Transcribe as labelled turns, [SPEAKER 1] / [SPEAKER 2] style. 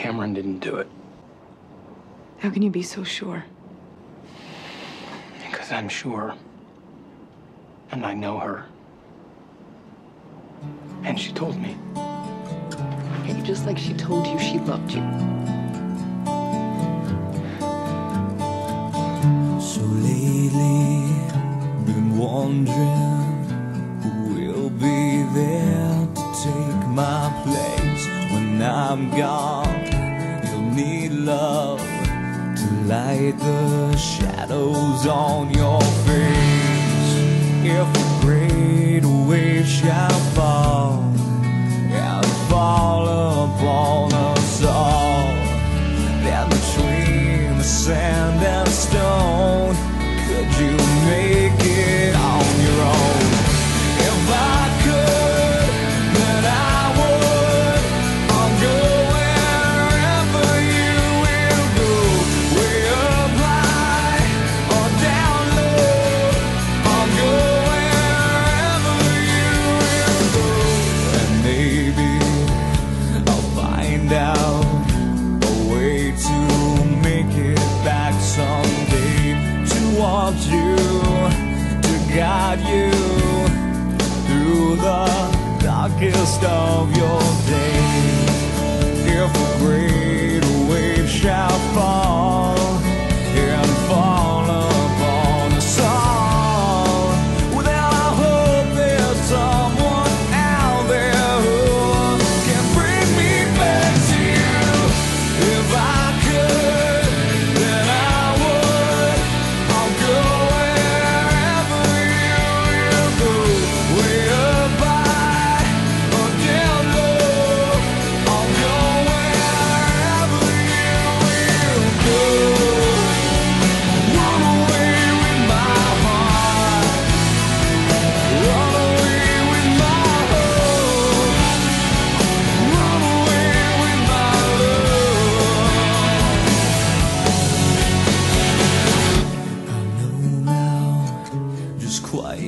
[SPEAKER 1] Cameron didn't do it.
[SPEAKER 2] How can you be so sure?
[SPEAKER 1] Because I'm sure. And I know her. And she told me.
[SPEAKER 2] Okay, just like she told you she loved you.
[SPEAKER 3] So lately, been wondering who will be there to take my place when I'm gone. Need love to light the shadows on your face. If a great wave shall fall and fall upon us all, then between the sand and stone, a way to make it back someday towards you, to guide you through the darkest of your days.